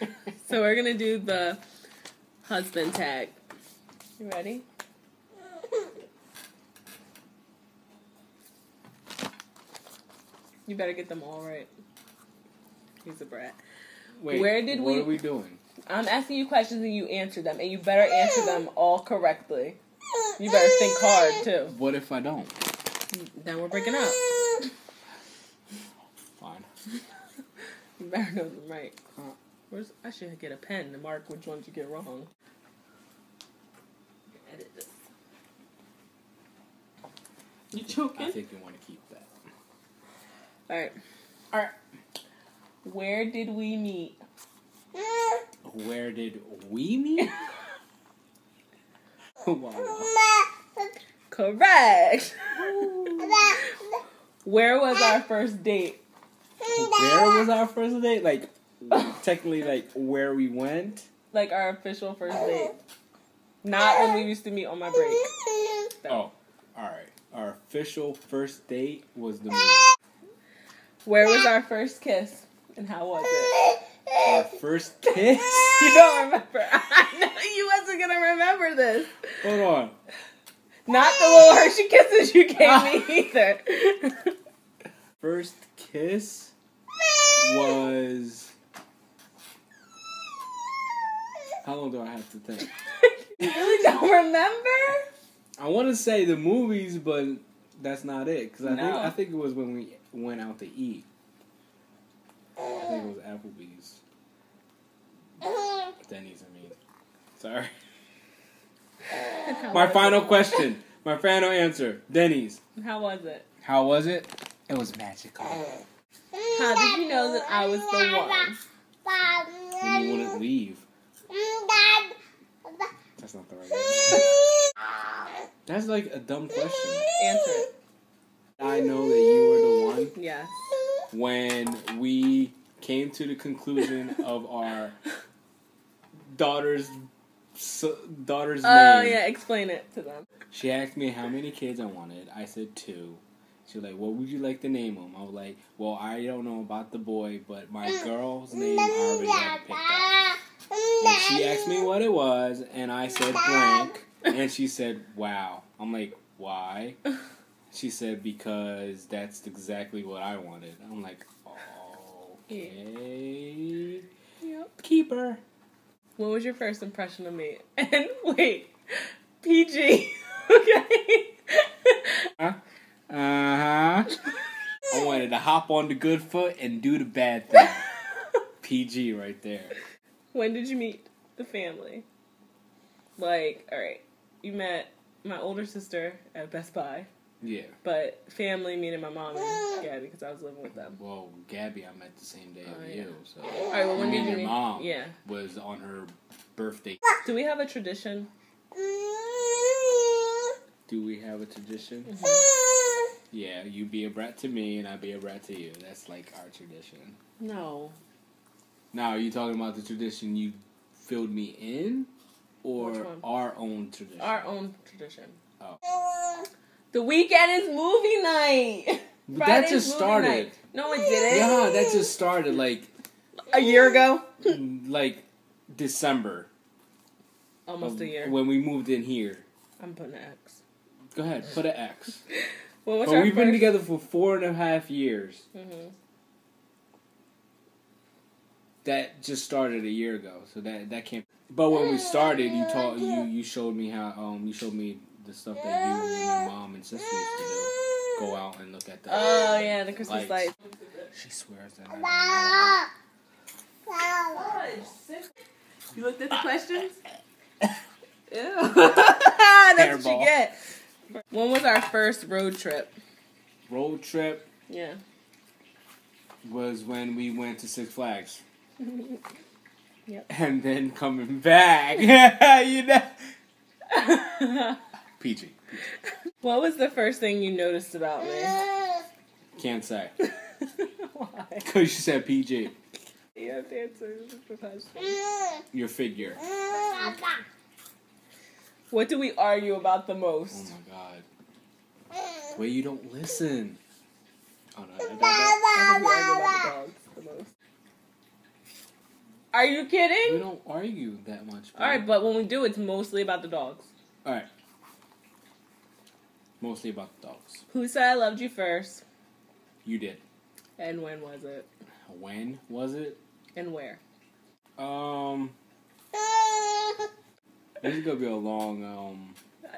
so we're gonna do the husband tag. You ready? You better get them all right. He's a brat. Wait, Where did what we- are we doing? I'm asking you questions and you answer them, and you better answer them all correctly. You better think hard too. What if I don't? Then we're breaking up. Fine. You better know them right. Where's I should get a pen to mark which ones you get wrong. Edit this. You I think you want to keep that. All right. All right. Where did we meet? Where did we meet? wow. wow. Correct. Where was our first date? Where was our first date? Like, technically, like where we went. Like our official first date. Not when we used to meet on my break. Oh, oh all right. Our official first date was the movie. Where was our first kiss? And how was it? Our first kiss. You don't remember. I know you wasn't gonna remember this. Hold on. Not the little Hershey kisses you gave me either. First kiss was. How long do I have to think? you really don't remember? I want to say the movies, but that's not it. Cause I think I think it was when we went out to eat. I think it was Applebee's. Denny's, I mean. Sorry. My final question. My final answer. Denny's. How was it? How was it? It was magical. How did you know that I was the one? When you wouldn't leave. That's not the right answer. That's like a dumb question. Answer it. I know that you were the one Yes. when we came to the conclusion of our daughter's so, daughter's Oh name. yeah, explain it to them. She asked me how many kids I wanted. I said two. She was like, "What would you like to name them?" I was like, "Well, I don't know about the boy, but my girl's name I already have picked out." And she asked me what it was, and I said blank, and she said, "Wow." I'm like, "Why?" She said, "Because that's exactly what I wanted." I'm like, "Okay." Yep. Keeper. What was your first impression of me? And wait, PG. okay. Uh huh. I wanted to hop on the good foot and do the bad thing. PG right there. When did you meet the family? Like, all right, you met my older sister at Best Buy, Yeah. but family meaning my mom and Gabby because I was living with them. Well, Gabby, I met the same day Oh, as yeah. you, so All right, well, when did you your meet? mom. Yeah. was on her birthday. Do we have a tradition? Do we have a tradition? Mm-hmm. Yeah, you be a brat to me and I be a brat to you. That's like our tradition. No. Now, are you talking about the tradition you filled me in, or our own tradition? Our own tradition. Oh. The weekend is movie night. But that just started. night. No, it didn't. Yeah, that just started like A year ago. like December Almost a year. when we moved in here. I'm putting an X. Go ahead, put an X. Well, what's But we've been together for four and a half years. Mhm. That just started a year ago, so that that can't. But when we started, you taught you you showed me how um you showed me the stuff that you and your mom and sister used to do. Go out and look at the. Oh yeah, the Christmas Lights. lights. She swears that. I You looked at the questions? Ew. That's what you get. When was our first road trip? Road trip Yeah. was when we went to Six Flags. Yep. And then coming back, you know. PG. what was the first thing you noticed about me? Can't say. Why? Because you said PG. You have to answer. Your figure. What do we argue about the most? Oh my god. The way you don't listen. Oh no, I don't- I think we argue about the dogs the most. Are you kidding? We don't argue that much. All right, but when we do, it's mostly about the dogs. All right. Mostly about the dogs. Who said I loved you first? You did. And when was it? When was it? And where? Um, this is gonna be a long um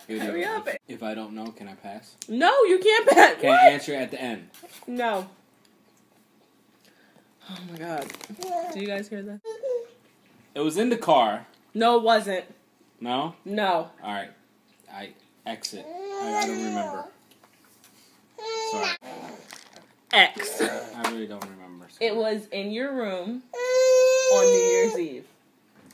video. Hurry up. If, if I don't know, can I pass? No, you can't pass. Can I answer at the end? No. Oh my god. Do you guys hear that? It was in the car. No, it wasn't. No. No. All right. I exit. I, I don't remember. Sorry. X. I really don't remember. Sorry. It was in your room on New Year's Eve.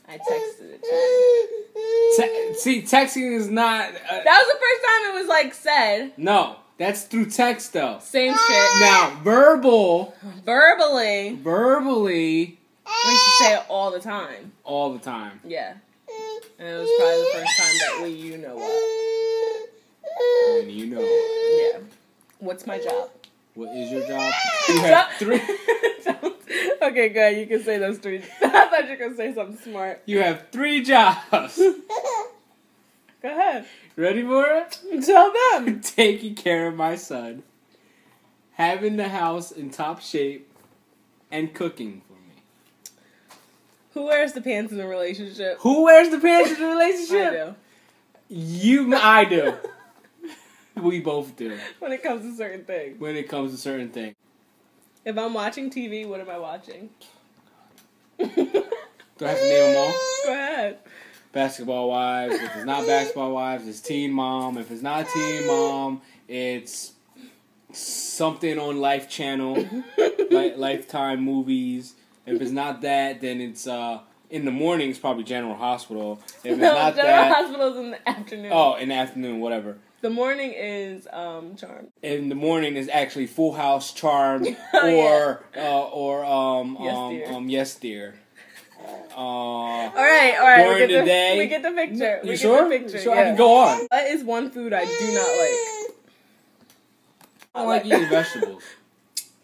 I texted it to. Te- see, texting is not. Uh, That was the first time it was like said. no, that's through text though. Same shit. Now, verbal, Verbally, verbally, we used to say it all the time. all the time. Yeah. And it was probably the first time that we, you know what. And you know, Yeah. What's my job? what is your job? You have three. Okay, good. You can say those three. I thought you were gonna say something smart. You have three jobs. Go ahead. Ready for it? Tell them. Taking care of my son, having the house in top shape, and cooking. Who wears the pants in a relationship? Who wears the pants in the I relationship? do. You, I do. we both do. When it comes to certain things. When it comes to certain things. If I'm watching TV, what am I watching? Do I have to name them all? Go ahead. Basketball Wives. If it's not Basketball Wives, it's Teen Mom. If it's not Teen Mom, it's something on Life Channel, li- Lifetime movies. If it's not that, then it's uh in the morning. It's probably General Hospital. If it's no, not General that, Hospital's in the afternoon. oh, in the afternoon, whatever. The morning is um Charmed. In the morning is actually Full House, Charmed, Oh, or uh, or um Yes, um dear. um Yes Dear. Uh, All right, all right. During we get the day- we get the picture. you we sure? Get the picture. sure, I can go on. What is one food I do not like? I don't like eating vegetables.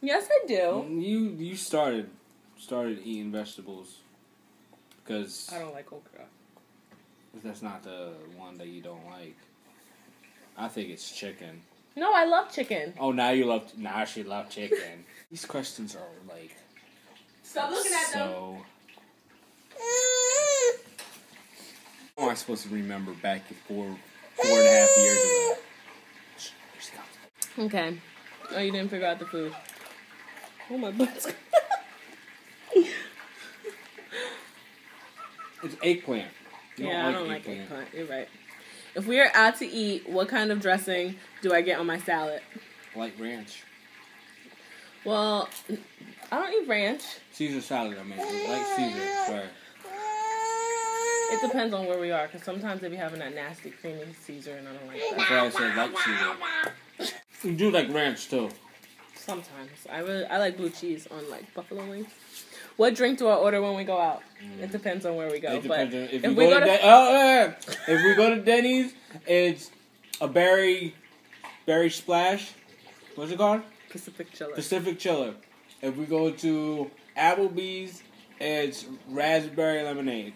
Yes, I do. You you started started eating vegetables because I don't like okra. that's not the one that you don't like. I think it's chicken. No, I love chicken. Oh, now you love now she love chicken. These questions are like Stop looking at them. so. How am I supposed to remember back four four and a half years ago? Shh, here she comes. Okay. Oh, you didn't figure out the food. Oh my butt's. It's eggplant. You yeah, I don't like eggplant. You're right. If we are out to eat, what kind of dressing do I get on my salad? Like ranch. Well, I don't eat ranch. Caesar salad, I mean. Like Caesar, sorry. It depends on where we are, because sometimes they be having that nasty creamy Caesar, and I don't like that. That's why I said like Caesar. You do like ranch too. Sometimes I really I like blue cheese on like buffalo wings. What drink do I order when we go out? Mm. It depends on where we go. It but on- if, if we go, go to, Den- oh, if we go to Denny's, it's a berry berry splash. What's it called? Pacific Chiller. Pacific Chiller. If we go to Applebee's, it's raspberry lemonade.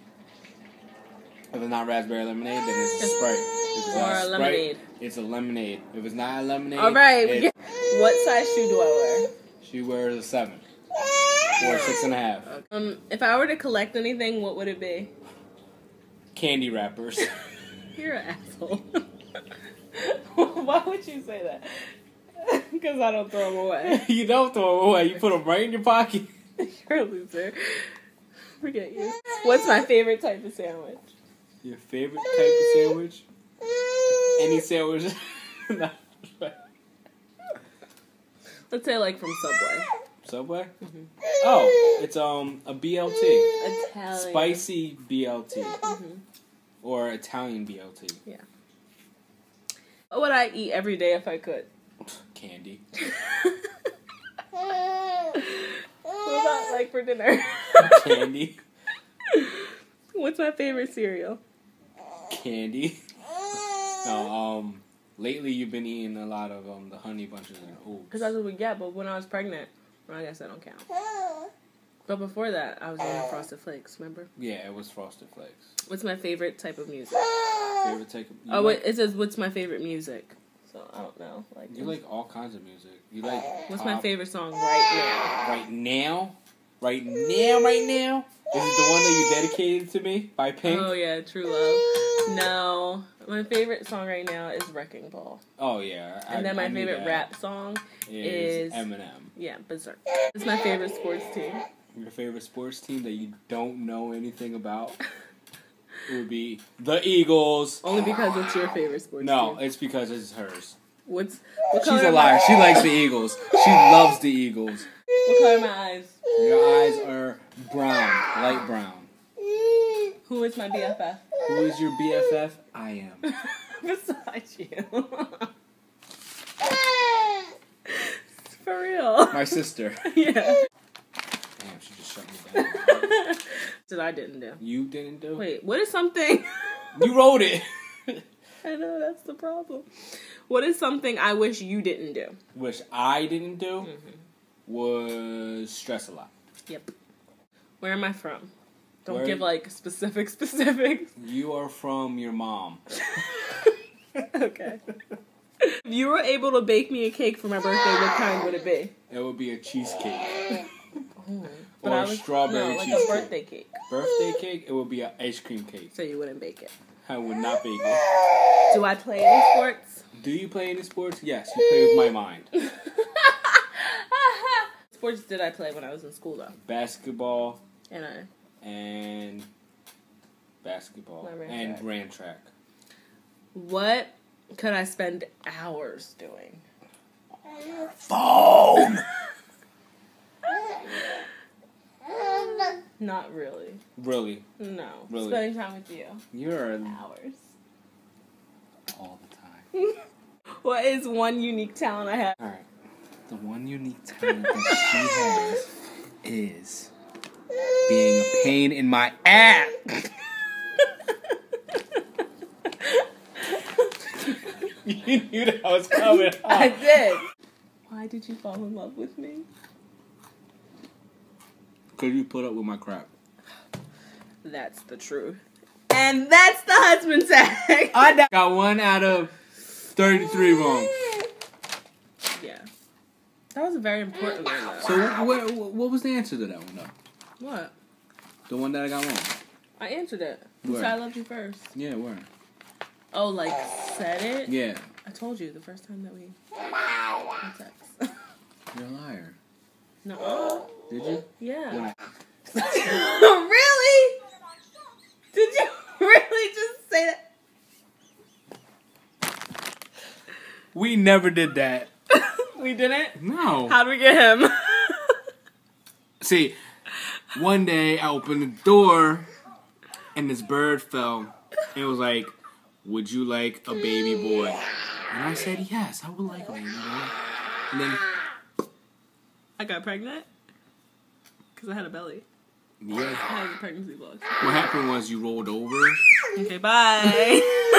If it's not raspberry lemonade, then it's a Sprite. It's or a Sprite, lemonade. It's a lemonade. If it's not a lemonade, All right. get- what size shoe do I wear? she wears a seven a six and a half. Um, if I were to collect anything, what would it be? Candy wrappers. You're an asshole. Why would you say that? Because I don't throw them away. you don't throw them away. You put them right in your pocket. You're a loser. Forget you. What's my favorite type of sandwich? Your favorite type of sandwich? Any sandwich? Let's say like from Subway. Subway? Mhm. Oh, it's um a BLT. Italian. Spicy BLT. Mhm. Or Italian BLT. Yeah. What would I eat every day if I could? Candy. what about like for dinner? Candy. What's my favorite cereal? Candy. No, um lately you've been eating a lot of um the honey bunches and Because that's what we get. But when I was pregnant, well, I guess I don't count. But before that, I was on Frosted Flakes. Remember? Yeah, it was Frosted Flakes. What's my favorite type of music? Favorite take. You Oh, like, wait, it says what's my favorite music. So I don't know. Like, You like all kinds of music. You like. what's my favorite song right now? Right now, right now, right now. Is it the one that you dedicated to me by? Pink? Oh yeah, True Love. No, my favorite song right now is Wrecking Ball, Oh yeah. I- and then my knew favorite rap song, is is- Eminem. yeah, Berzerk. It's my favorite sports team. Your favorite sports team that you don't know anything about it would be the Eagles. Only because it's your favorite sports team. No, team. it's because it's hers. What's what She's a liar. She likes the Eagles. She loves the Eagles. What color are my eyes? Your eyes are brown, light brown. Who is my BFF? Who is your BFF? I am. Besides you. For real. My sister. yeah. Damn, she just shut me down. that I didn't do. You didn't do? Wait, what is something? You wrote it. I know that's the problem. What is something I wish you didn't do? Wish I didn't do Mm-hmm. was stress a lot. Yep. Where am I from? Don't Where- give like specific specifics. You are from your mom. okay. If you were able to bake me a cake for my birthday, what kind would it be? It would be a cheesecake. Oh. But Or was- strawberry no, like cheesecake. a birthday cake. Birthday cake, it would be an ice cream cake. So you wouldn't bake it. I would not bake it. Do I play any sports? Do you play any sports? Yes, you play with my mind. sports did I play when I was in school though? Basketball And I and basketball and track. ran track. what could I spend hours doing? Phone. Not really. Really, No. Really? Spending time with you. you're Hours. all the time. What is one unique talent I have? All right. The one unique talent that she has is being a pain in my ass. you knew that was coming. I did. Why did you fall in love with me? Could you put up with my crap? That's the truth. And that's the husband tag. I got one out of 33 wrong. yeah. That was a very important one though. So, what, what was the answer to that one, though? What? The one that I got wrong? I answered it. You Where? said I loved you first. Yeah, where? Oh, like said it? Yeah. I told you the first time that we had sex. You're a liar. no. Uh-uh. Did you? Yeah. Really? Did you really just say that? We never did that. we didn't? No. How'd we get him? See, one day I opened the door and this bird fell. And It was like, Would you like a baby boy? And I said, Yes, I would like a baby boy. And then, I got pregnant? Because I had a belly. I yeah. had a pregnancy vlog. What happened was you rolled over. Okay, bye.